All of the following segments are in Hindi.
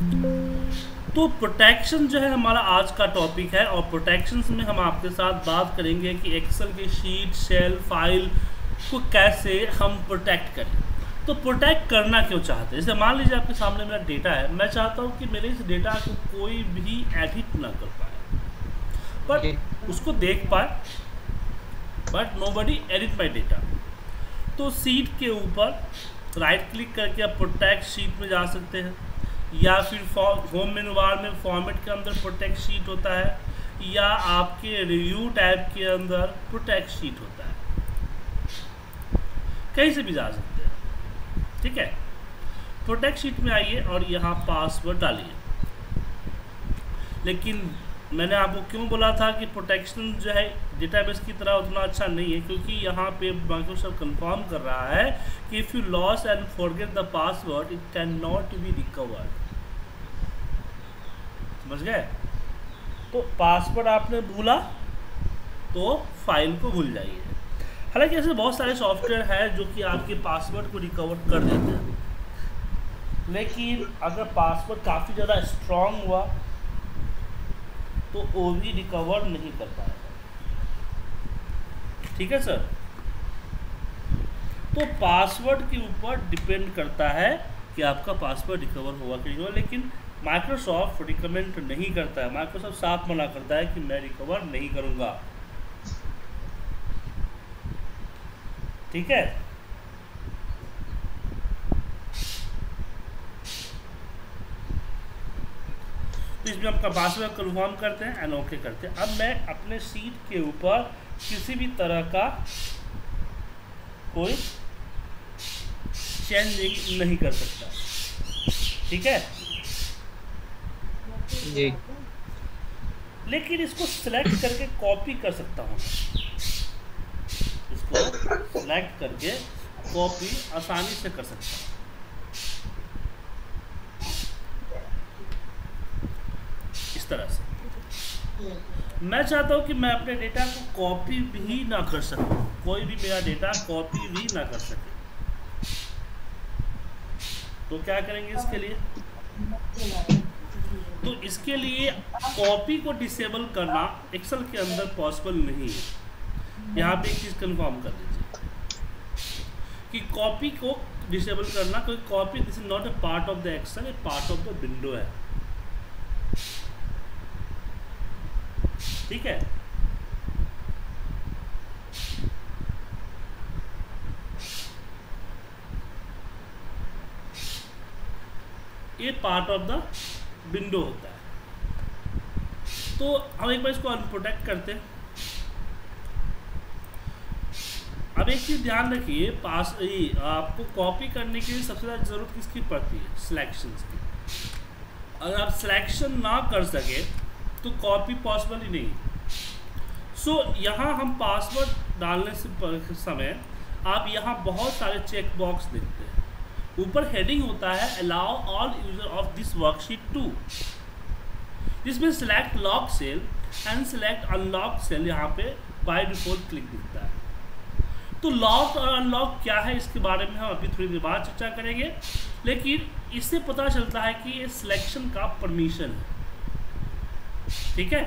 तो प्रोटेक्शन जो है हमारा आज का टॉपिक है और प्रोटेक्शन में हम आपके साथ बात करेंगे कि एक्सेल की शीट सेल फ़ाइल को कैसे हम प्रोटेक्ट करें। तो प्रोटेक्ट करना क्यों चाहते हैं? जैसे मान लीजिए आपके सामने मेरा डेटा है मैं चाहता हूँ कि मेरे इस डेटा को कोई भी एडिट ना कर पाए। बट उसको देख पाए but nobody edit my data तो सीट के ऊपर राइट क्लिक करके आप प्रोटेक्ट शीट में जा सकते हैं। या फिर होम मेनू बार में फॉर्मेट के अंदर प्रोटेक्ट शीट होता है, या आपके रिव्यू टैब के अंदर प्रोटेक्ट शीट होता है। कहीं से भी जा सकते हैं। ठीक है? प्रोटेक्ट शीट में आइए और यहाँ पासवर्ड डालिए। लेकिन मैंने आपको क्यों बोला था कि प्रोटेक्शन जो है डेटाबेस की तरह उतना अच्छा नहीं है? क्योंकि यहाँ पे माइक्रोसॉफ्ट कंफर्म कर रहा है कि if you lose and forget the password it can not be recovered समझ गए? तो पासवर्ड आपने भूला तो फ़ाइल को भूल जाइए। हालाँकि ऐसे बहुत सारे सॉफ्टवेयर हैं जो कि आपके पासवर्ड को रिकवर कर देते हैं। लेकिन अगर पासवर्ड काफ़ी ज़्यादा स्ट्रॉन्ग हुआ तो वो भी रिकवर नहीं कर पाएगा। ठीक है सर तो पासवर्ड के ऊपर डिपेंड करता है कि आपका पासवर्ड रिकवर हुआ कि नहीं हुआ। लेकिन माइक्रोसॉफ्ट रिकमेंड नहीं करता है। माइक्रोसॉफ्ट साफ़ मना करता है कि मैं रिकवर नहीं करूँगा। ठीक है? तो इसमें आपका पासवर्ड कन्फर्म करते हैं एंड ओके करते हैं। अब मैं अपने सीट के ऊपर किसी भी तरह का कोई चेंजिंग नहीं कर सकता। ठीक है? जी। लेकिन इसको सिलेक्ट करके कॉपी कर सकता हूँ इसको सिलेक्ट करके कॉपी आसानी से कर सकता हूँ। इस तरह से। मैं चाहता हूँ कि मैं अपने डेटा को कॉपी भी ना कर सकूँ। कोई भी मेरा डेटा कॉपी भी ना कर सके। तो क्या करेंगे इसके लिए? तो इसके लिए कॉपी को डिसेबल करना एक्सेल के अंदर पॉसिबल नहीं है। यहाँ पे एक चीज़ कंफर्म कर लीजिए कि कॉपी को डिसेबल करना कोई copy this is not a part of the Excel a part of the window है। ठीक है? ये पार्ट ऑफ़ द विंडो होता है। तो हम एक बार इसको अनप्रोटेक्ट करते हैं। अब एक चीज़ ध्यान रखिए पास आपको कॉपी करने के लिए सबसे ज़्यादा ज़रूरत किसकी पड़ती है? सिलेक्शन की। अगर आप सिलेक्शन ना कर सके तो कॉपी पॉसिबल ही नहीं। सो so, यहाँ हम पासवर्ड डालने से समय आप यहाँ बहुत सारे चेक बॉक्स देखते हैं। ऊपर हेडिंग होता है allow all user of this worksheet to जिसमें select lock cell and select unlock cell यहाँ पे बाय डिफ़ॉल्ट क्लिक दिखता है। तो लॉक और अनलॉक क्या है, इसके बारे में हम अभी थोड़ी देर बाद चर्चा करेंगे, लेकिन इससे पता चलता है कि ये सिलेक्शन का परमिशन है। ठीक है?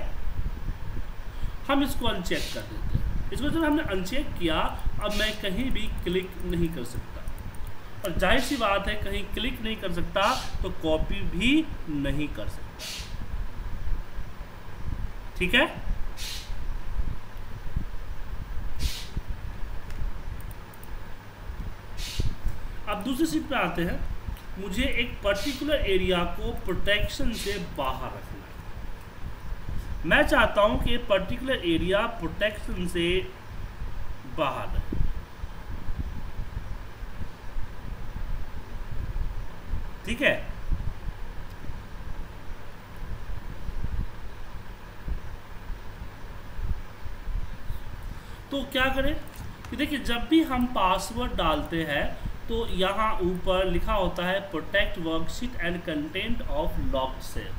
हम इसको अनचेक कर देते हैं। इसको जब हमने अनचेक किया, अब मैं कहीं भी क्लिक नहीं कर सकता। और ज़ाहिर सी बात है, कहीं क्लिक नहीं कर सकता तो कॉपी भी नहीं कर सकता। ठीक है? अब दूसरी सीट पे आते हैं। मुझे एक पर्टिकुलर एरिया को प्रोटेक्शन से बाहर रखना है। मैं चाहता हूँ कि पर्टिकुलर एरिया प्रोटेक्शन से बाहर रहे। ठीक है? तो क्या करें? कि देखिए, जब भी हम पासवर्ड डालते हैं तो यहाँ ऊपर लिखा होता है protect worksheet and content of lock cell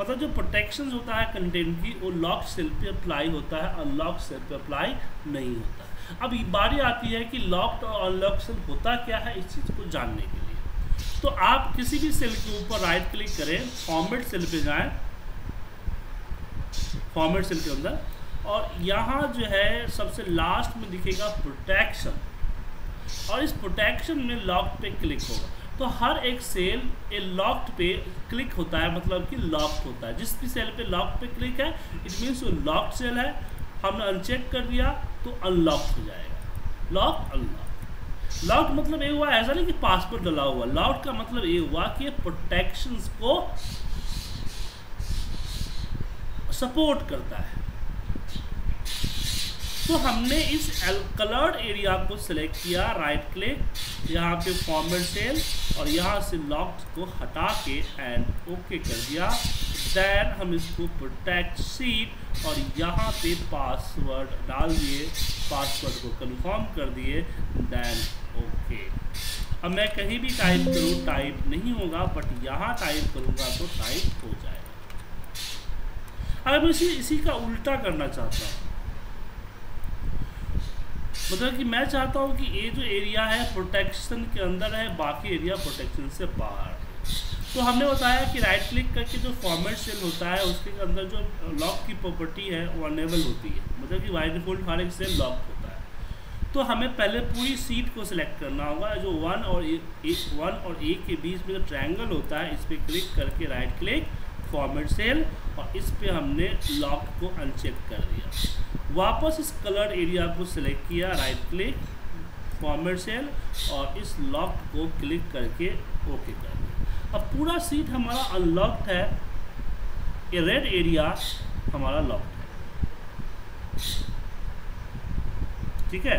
मतलब जो प्रोटेक्शन होता है कंटेंट की, वो लॉक सेल पे अप्लाई होता है अनलॉक सेल पे अप्लाई नहीं होता। अब बारी आती है कि लॉक्ड और अनलॉक सेल होता क्या है, इस चीज़ को जानने के लिए। तो आप किसी भी सेल के ऊपर राइट क्लिक करें फॉर्मेट सेल पे जाएँ फॉर्मेट सेल के अंदर, और यहाँ जो है सबसे लास्ट में दिखेगा प्रोटेक्शन और इस प्रोटेक्शन में लॉक पे क्लिक होगा। तो हर एक सेल ए लॉक्ड पे क्लिक होता है मतलब कि लॉक्ड होता है। जिस भी सेल पे लॉक पे क्लिक है इट मीन्स वो लॉक्ड सेल है। हमने अनचेक कर दिया तो अनलॉक हो जाएगा। लॉक अनलॉक लॉक मतलब ये हुआ, ऐसा नहीं कि पासवर्ड डला हुआ। लॉक का मतलब ये हुआ कि प्रोटेक्शन को सपोर्ट करता है। तो हमने इस कलर्ड एरिया को सिलेक्ट किया राइट क्लिक यहाँ पे फॉर्मेट सेल और यहाँ से लॉक को हटा के एंड ओके कर दिया। देन हम इसको प्रोटेक्ट सीट और यहाँ पे पासवर्ड डाल दिए पासवर्ड को कंफर्म कर दिए देन ओके अब मैं कहीं भी टाइप करूँ टाइप नहीं होगा बट यहाँ टाइप करूँगा तो टाइप हो जाएगा। अगर मैं इसी इसी का उल्टा करना चाहता हूँ। मतलब कि मैं चाहता हूँ कि ये जो एरिया है प्रोटेक्शन के अंदर है, बाकी एरिया प्रोटेक्शन से बाहर। तो हमने बताया कि राइट क्लिक करके जो फॉर्मेट सेल होता है, उसके अंदर जो लॉक की प्रॉपर्टी है, वो अनेबल होती है। मतलब कि बाई डिफ़ॉल्ट हर एक सेल लॉक होता है। तो हमें पहले पूरी सीट को सिलेक्ट करना होगा। जो वन और एक वन और एक के बीच में जो ट्रायंगल होता है, इस पर क्लिक करके राइट क्लिक फॉर्मेट सेल और इस पर हमने लॉक को अनचेक कर दिया। वापस इस कलर एरिया को सिलेक्ट किया राइट क्लिक फॉर्मेट सेल और इस लॉक को क्लिक करके ओके कर दिया। अब पूरा सीट हमारा अनलॉक्ड है। ये रेड एरिया हमारा लॉक्ड है। ठीक है?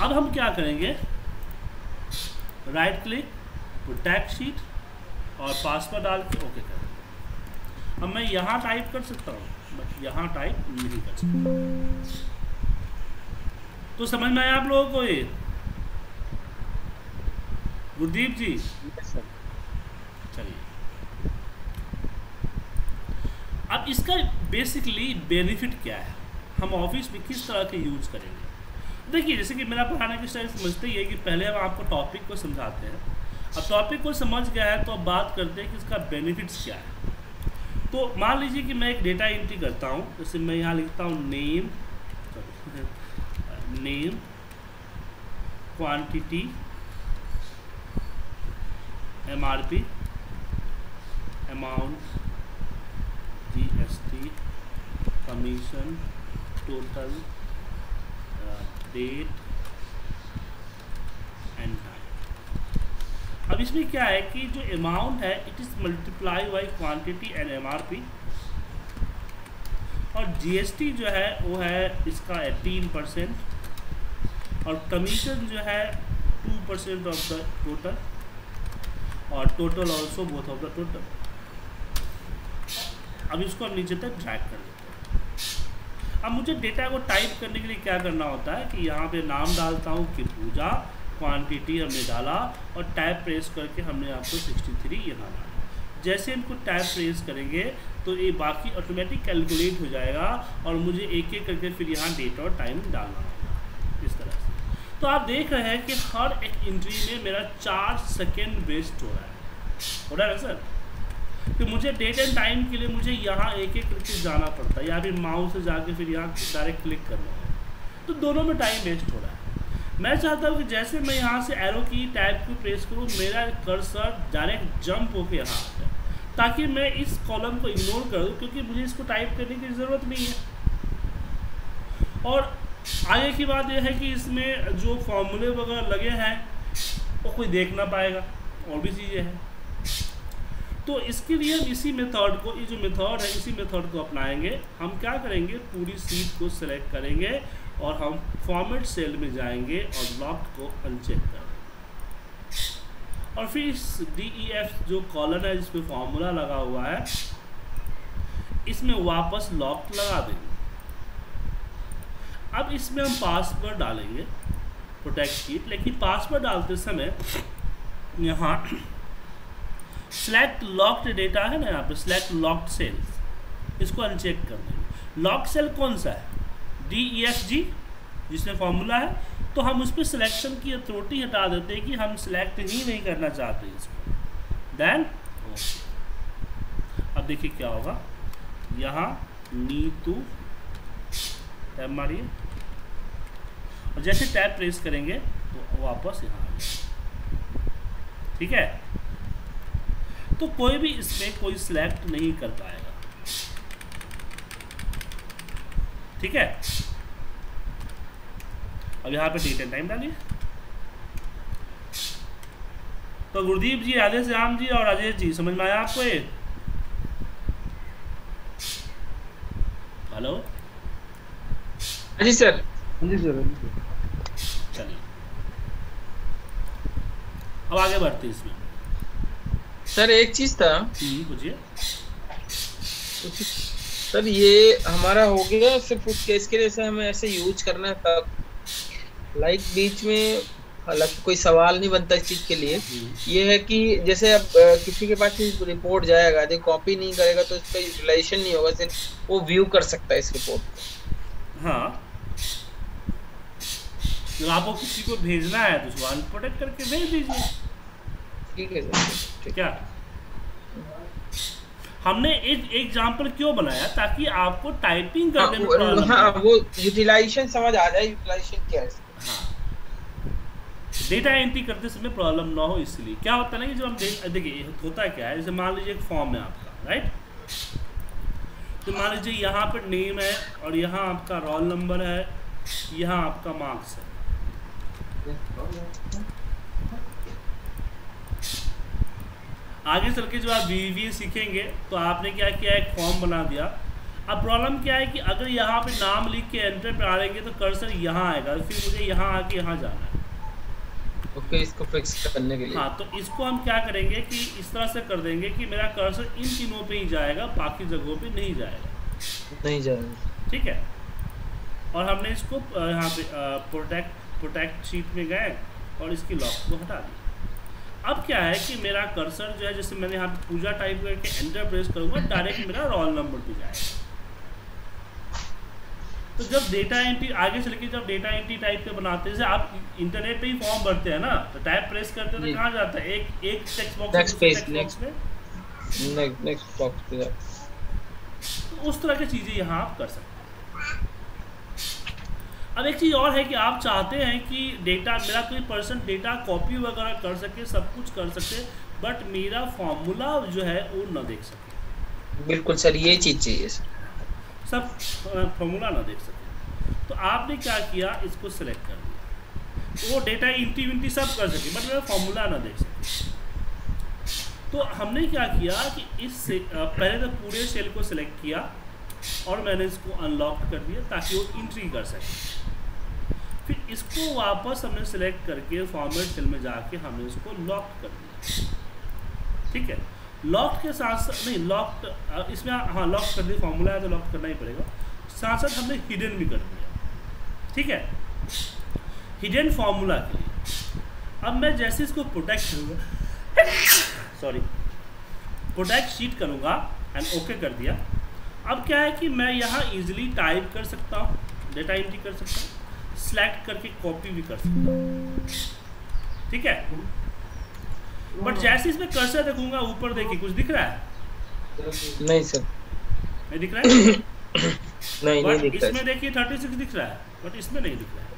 अब हम क्या करेंगे? राइट क्लिक प्रोटेक्ट शीट और पासवर्ड डाल के ओके कर अब मैं यहाँ टाइप कर सकता हूँ। बट यहाँ टाइप नहीं कर सकता। तो समझ में आया आप लोगों को ये? गुरदीप जी? चलिए। अब इसका बेसिकली बेनिफिट क्या है? हम ऑफ़िस में किस तरह के यूज़ करेंगे? देखिए जैसे कि मेरा पढ़ाने की स्टाइल समझते ही है कि पहले हम आपको टॉपिक को समझाते हैं। अब टॉपिक को समझ गया है तो अब बात करते हैं कि इसका बेनिफिट्स क्या है। तो मान लीजिए कि मैं एक डेटा एंट्री करता हूँ, जैसे मैं यहाँ लिखता हूँ name name quantity M R P amount G S T commission total date and time अब इसमें क्या है कि जो अमाउंट है it is multiply by quantity and MRP और जीएसटी जो है, वो है इसका एटीन परसेंट और कमीशन जो है two percent of the total और total also both of the total अब इसको हम नीचे तक ड्रैग कर लेते हैं। अब मुझे डेटा को टाइप करने के लिए क्या करना होता है कि यहाँ पे नाम डालता हूँ कि पूजा क्वांटिटी हमने डाला और टैप प्रेस करके हमने आपको 63 थ्री यहाँ डाला। जैसे इनको टैप प्रेस करेंगे तो ये बाकी ऑटोमेटिक कैलकुलेट हो जाएगा और मुझे एक एक करके फिर यहाँ डेट और टाइम डालना होगा, इस तरह से। तो आप देख रहे हैं कि हर एक एंट्री में मेरा चार सेकेंड वेस्ट हो रहा है। हो रहा है सर कि मुझे डेट एंड टाइम के लिए मुझे यहाँ एक एक करके जाना पड़ता है, या फिर माउस से जाके फिर यहाँ डायरेक्ट क्लिक करना है। तो दोनों में टाइम वेस्ट हो रहा है। मैं चाहता हूँ कि जैसे मैं यहाँ से एरो की टैब को प्रेस करूँ, मेरा कर्सर डायरेक्ट जंप होके यहाँ आ जाए, ताकि मैं इस कॉलम को इग्नोर कर, क्योंकि मुझे इसको टाइप करने की ज़रूरत नहीं है। और आगे की बात यह है कि इसमें जो फॉर्मूले वगैरह लगे हैं, वो कोई देख ना पाएगा, और भी चीज़ें हैं। तो इसके लिए इसी मेथड को, ये जो मेथड है, इसी मेथड को अपनाएँगे। हम क्या करेंगे? पूरी सीट को सिलेक्ट करेंगे। और हम फॉर्मेट सेल में जाएँगे और लॉक को अनचेक करेंगे। और फिर इस डी ई एफ़ जो कॉलम है, जिसमें फॉर्मूला लगा हुआ है, इसमें वापस लॉक लगा देंगे। अब इसमें हम पासवर्ड डालेंगे प्रोटेक्ट की लेकिन पासवर्ड डालते समय यहाँ सेलेक्ट लॉक्ड डेटा है ना यहाँ पे सेलेक्ट लॉक्ड सेल्स इसको अनचेक कर देंगे। लॉक सेल कौन सा है? डी ई एफ़ जी जिसमें फॉर्मूला है तो हम उस पर सिलेक्शन की अथॉरिटी हटा देते हैं कि हम सिलेक्ट ही नहीं करना चाहते इसको। देन अब देखिए क्या होगा। यहाँ नीतू टैब मारिए और जैसे टैब प्रेस करेंगे तो वापस यहाँ आ ठीक है? तो कोई भी इसमें कोई सिलेक्ट नहीं कर पाएगा। ठीक है? अब यहाँ पे डेट एंड टाइम डालिए। तो गुरदीप जी राधे श्याम जी और राजेश जी समझ में आया आपको ये? Hello ji sir ji sir चलिए। अब आगे बढ़ते हैं इसमें। सर एक चीज़ था। हम्म, पूछिए। सर ये हमारा हो गया सिर्फ़ उस केस के लिए सर हमें ऐसे यूज़ करना है तब। लाइक बीच में हालाँकि कोई सवाल नहीं बनता इस चीज़ के लिए। ये है कि जैसे अब किसी के पास रिपोर्ट जाएगा यदि कॉपी नहीं करेगा तो इसका यूटिलाइजेशन नहीं होगा सिर्फ़ वो व्यू कर सकता है इस रिपोर्ट को। हाँ। जब आपको किसी को भेजना है तो उसको अनप्रोटेक्ट करके भेज दीजिए। ठीक है सर ठीक क्या? हमने एक एग्ज़ाम्पल क्यों बनाया ताकि आपको टाइपिंग हाँ करने में प्रॉब्लम हाँ वो यूटिलाइजेशन समझ आ जाए यूटिलाइजेशन क्या है हाँ। डेटा एंट्री करते समय प्रॉब्लम ना हो इसलिए। क्या होता है ना कि जब हम देखिए होता क्या है? जैसे मान लीजिए एक फॉर्म है आपका राइट तो मान लीजिए यहाँ पर नेम है और यहाँ आपका रोल नंबर है यहाँ आपका मार्क्स है। आगे चल के जो आप वी सीखेंगे तो आपने क्या किया एक फॉर्म बना दिया। अब प्रॉब्लम क्या है कि अगर यहाँ पे नाम लिख के एंटर पे आ रहेंगे तो कर्सर यहाँ आएगा फिर मुझे यहाँ आके यहाँ जाना है। ओके इसको फिक्स करने के लिए। हाँ तो इसको हम क्या करेंगे कि इस तरह से कर देंगे कि मेरा कर्सर इन तीनों पे ही जाएगा बाकी जगहों पे नहीं जाएगा। नहीं जाएगा। ठीक है? और हमने इसको यहाँ पे प्रोटेक्ट प्रोटेक्ट शीट में गए और इसकी लॉक को हटा दिया अब क्या है कि मेरा कर्सर जो है जैसे मैंने यहाँ पे पूजा टाइप करके एंटर प्रेस करूँगा डायरेक्ट मेरा रोल नंबर पे जाएगा। तो जब डेटा एंट्री आगे चल के जब डेटा एंट्री टाइप के बनाते हैं जैसे आप इंटरनेट पे ही फॉर्म भरते हैं ना तो टाइप प्रेस करते हैं तो कहाँ जाता है? एक एक टेक्स्ट बॉक्स बॉक्स में? नेक्स्ट नेक्स्ट बॉक्स पे जाओ। तो उस तरह की चीज़ें यहाँ आप कर सकते हैं। अब एक चीज़ और है कि आप चाहते हैं कि डेटा मेरा कोई पर्सन डेटा कॉपी वगैरह कर सके सब कुछ कर सके बट मेरा फॉर्मूला जो है वो ना देख सके। बिल्कुल सर ये चीज़ चाहिए सर। सब फॉर्मूला ना देख सके। तो आपने क्या किया? इसको सेलेक्ट कर दिया। तो वो डेटा इंटी विंटी सब कर सके बट मेरा फॉर्मूला ना देख सके। तो हमने क्या किया कि इस से पहले तो पूरे सेल को सिलेक्ट किया और मैंने इसको अनलॉक कर दिया ताकि वो इंट्री कर सके। इसको वापस हमने सेलेक्ट करके फॉर्मेट सेल में जाके हमने इसको लॉक कर दिया। ठीक है? लॉक के साथ साथ, नहीं लॉक इसमें हाँ लॉक कर दिया फॉर्मूला है तो लॉक करना ही पड़ेगा। साथ साथ हमने हिडन भी कर दिया। ठीक है? हिडन फॉर्मूला के लिए। अब मैं जैसे इसको प्रोटेक्ट करूँगा सॉरी प्रोटेक्ट शीट करूँगा एंड ओके कर दिया। अब क्या है कि मैं यहाँ इजीली टाइप कर सकता हूँ डेटा एंट्री कर सकता हूँ। सिलेक्ट करके कॉपी भी कर सकता हूँ। ठीक है? बट जैसे इसमें कर्सर देखूँगा ऊपर देखिए कुछ दिख रहा है? नहीं सर। नहीं दिख रहा है? नहीं नहीं बट दिखता इसमें देखिए 36 दिख रहा है बट इसमें नहीं दिख रहा है।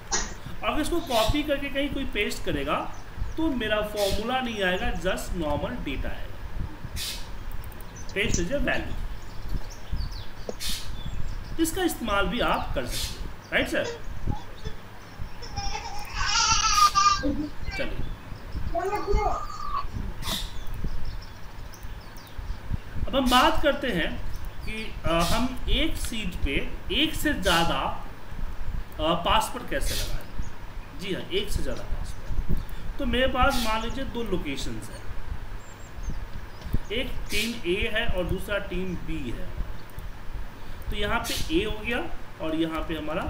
अगर इसको कॉपी करके कहीं कोई पेस्ट करेगा तो मेरा फॉर्मूला नहीं आएगा जस्ट नॉर्मल डेटा आएगा। पेस्ट इज़ वैल्यू इसका इस्तेमाल भी आप कर सकते हो। राइट सर चलिए अब हम बात करते हैं कि हम एक सीट पे एक से ज़्यादा पासवर्ड कैसे लगाएँ? जी हाँ एक से ज़्यादा पासवर्ड। तो मेरे पास मान लीजिए दो लोकेशंस हैं। एक टीम ए है और दूसरा टीम बी है। तो यहाँ पे ए हो गया और यहाँ पे हमारा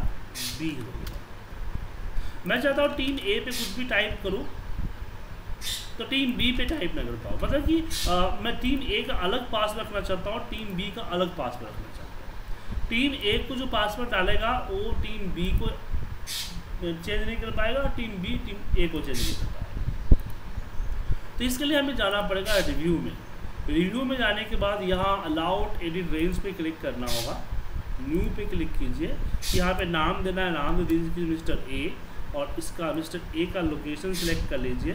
बी हो गया। मैं चाहता हूँ टीम ए पे कुछ भी टाइप करूँ तो टीम बी पे टाइप ना कर पाओ। मतलब कि अ, मैं टीम ए का अलग पास रखना चाहता हूँ टीम बी का अलग पास रखना चाहता हूँ। टीम ए को जो पासवर्ड डालेगा वो टीम बी को चेंज नहीं कर पाएगा टीम बी टीम ए को चेंज नहीं कर पाएगा। तो इसके लिए हमें जाना पड़ेगा रिव्यू में। रिव्यू में जाने के बाद यहाँ अलाउड एडिट रेंज पे क्लिक करना होगा। न्यू पे क्लिक कीजिए। यहाँ पे नाम देना है नाम दे दीजिए मिस्टर ए और इसका मिस्टर ए का लोकेशन सिलेक्ट कर लीजिए।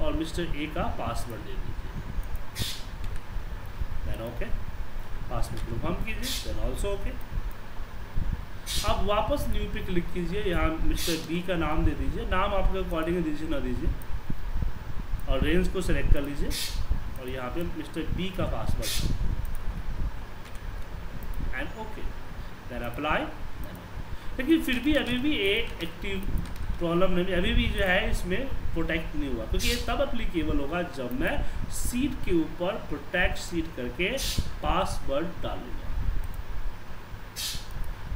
और मिस्टर ए का पासवर्ड दे दीजिए। देन ओके पासवर्ड कन्फर्म कीजिए देन ऑल्सो ओके अब वापस न्यू पे क्लिक कीजिए, यहाँ मिस्टर बी का नाम दे दीजिए। नाम आपके अकॉर्डिंग दीजिए ना दीजिए। और रेंज को सिलेक्ट कर लीजिए। और यहाँ पे मिस्टर बी का password and okay then apply लेकिन फिर भी अभी भी ए एक्टिव प्रॉब्लम नहीं, अभी भी जो है इसमें प्रोटेक्ट नहीं हुआ, क्योंकि ये तब अप्लीकेबल होगा जब मैं सीट के ऊपर प्रोटेक्ट सीट करके पासवर्ड डालूँगा।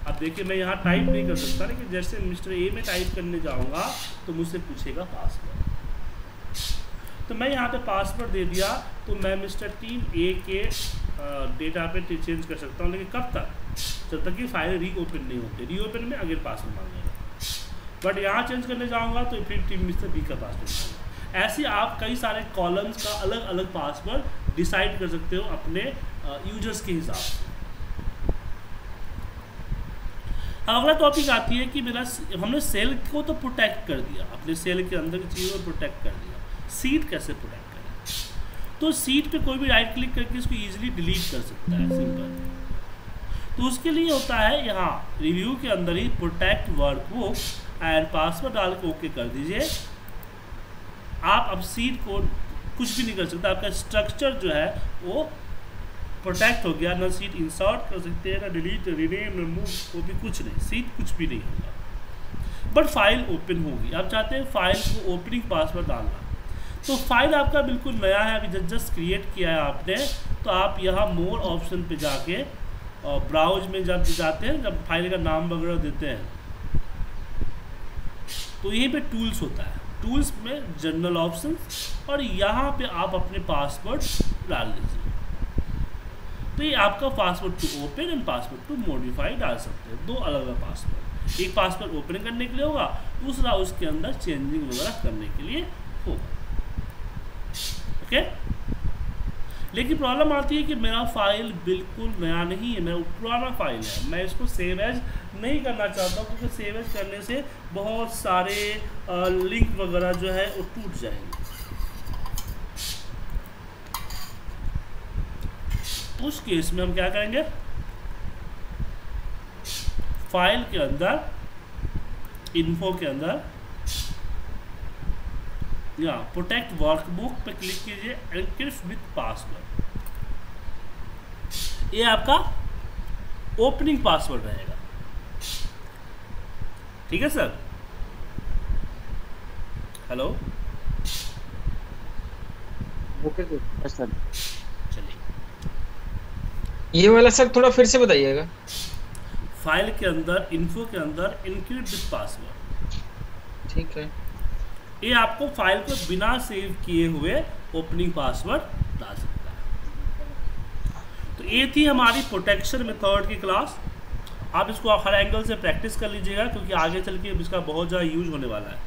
अब देखिए, मैं यहाँ टाइप नहीं कर सकता लेकिन जैसे मिस्टर ए में टाइप करने जाऊँगा तो मुझसे पूछेगा पासवर्ड तो मैं यहाँ पे पासवर्ड दे दिया तो मैं मिस्टर टीम ए के डेटा पे चेंज कर सकता हूँ, लेकिन कब तक? जब तक कि फ़ाइल रीओपन नहीं होती। रीओपन में अगर पासवर्ड मांगेगा। बट यहाँ चेंज करने जाऊँगा तो फिर टीम मिस्टर बी का पासवर्ड ऐसे आप कई सारे कॉलम्स का अलग अलग पासवर्ड डिसाइड कर सकते हो अपने यूज़र्स के हिसाब से। अगला टॉपिक आती है कि मेरा हमने सेल को तो प्रोटेक्ट कर दिया, अपने सेल के अंदर की चीज़ों को प्रोटेक्ट कर दिया। सीट कैसे प्रोटेक्ट करें? तो सीट पे कोई भी राइट क्लिक करके इसको इजीली डिलीट कर सकता है सिंपल तो उसके लिए होता है यहाँ रिव्यू के अंदर ही प्रोटेक्ट वर्कबुक एंड पासवर्ड डाल के ओके कर दीजिए। आप अब सीट को कुछ भी नहीं कर सकते, आपका स्ट्रक्चर जो है, वो प्रोटेक्ट हो गया, ना सीट इंसर्ट कर सकते हैं, ना डिलीट रिनेम रिमूव वो भी कुछ नहीं सीट कुछ भी नहीं होगा। बट फ़ाइल ओपन होगी। आप चाहते हैं फ़ाइल को ओपनिंग पासवर्ड डालना। तो फ़ाइल आपका बिल्कुल नया है, अभी जस्ट क्रिएट किया है आपने तो आप यहाँ मोर ऑप्शन पे जाके और ब्राउज में जब जाते हैं, जब फ़ाइल का नाम वगैरह देते हैं तो यहीं पे टूल्स होता है। टूल्स में जनरल ऑप्शन और यहाँ पे आप अपने पासवर्ड डाल दीजिए। तो ये आपका password to open and password to modify डाल सकते हैं। दो अलग अलग पासवर्ड एक पासवर्ड ओपन करने के लिए होगा, दूसरा उसके अंदर चेंजिंग वगैरह करने के लिए होगा। Okay okay? लेकिन प्रॉब्लम आती है कि मेरा फ़ाइल बिल्कुल नया नहीं है, मेरा पुराना फ़ाइल है। मैं इसको सेव एज नहीं करना चाहता क्योंकि सेव एज करने से बहुत सारे लिंक वगैरह जो है वो टूट जाएँगे। उस केस में हम क्या करेंगे? फ़ाइल के अंदर इन्फो के अंदर, या प्रोटेक्ट वर्कबुक पे क्लिक कीजिए एनक्रिप्ट विथ पासवर्ड ये आपका ओपनिंग पासवर्ड रहेगा। ठीक है सर हेलो ओके सर चलिए। ये वाला सर थोड़ा फिर से बताइएगा। फ़ाइल के अंदर इन्फो के अंदर इनक्रिप्ट विथ पासवर्ड ठीक है। ये आपको फ़ाइल को बिना सेव किए हुए ओपनिंग पासवर्ड ये थी हमारी प्रोटेक्शन मेथड की क्लास आप इसको हर एंगल से प्रैक्टिस कर लीजिएगा, क्योंकि आगे चल के इसका बहुत ज़्यादा यूज़ होने वाला है।